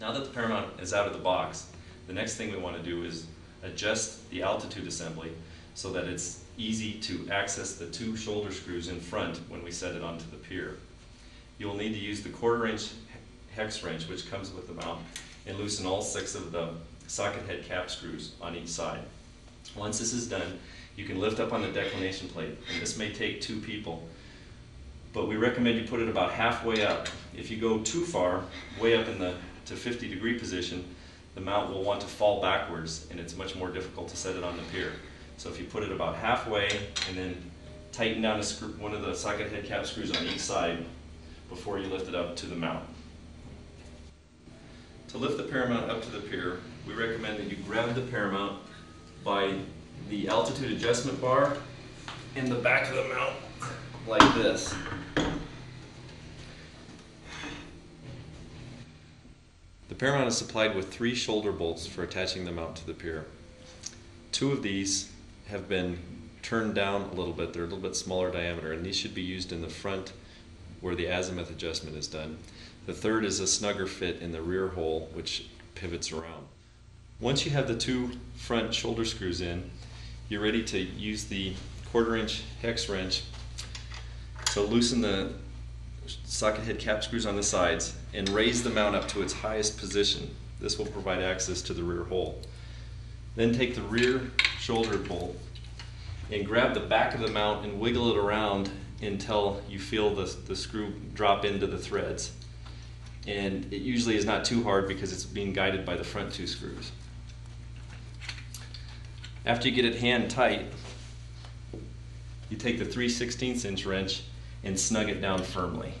Now that the Paramount is out of the box, the next thing we want to do is adjust the altitude assembly so that it's easy to access the two shoulder screws in front when we set it onto the pier. You'll need to use the quarter inch hex wrench which comes with the mount and loosen all six of the socket head cap screws on each side. Once this is done, you can lift up on the declination plate, and this may take two people, but we recommend you put it about halfway up. If you go too far, way up in the to 50 degree position, the mount will want to fall backwards and it's much more difficult to set it on the pier. So if you put it about halfway and then tighten down screw, one of the socket head cap screws on each side before you lift it up to the mount. To lift the Paramount up to the pier, we recommend that you grab the Paramount by the altitude adjustment bar in the back of the mount like this. The Paramount is supplied with three shoulder bolts for attaching the mount to the pier. Two of these have been turned down a little bit, they're a little bit smaller diameter, and these should be used in the front where the azimuth adjustment is done. The third is a snugger fit in the rear hole, which pivots around. Once you have the two front shoulder screws in, you're ready to use the quarter inch hex wrench to loosen the socket head cap screws on the sides and raise the mount up to its highest position. This will provide access to the rear hole. Then take the rear shoulder bolt and grab the back of the mount and wiggle it around until you feel the, the screw drop into the threads. And it usually is not too hard because it's being guided by the front two screws. After you get it hand tight, you take the 3 16 inch wrench and snug it down firmly.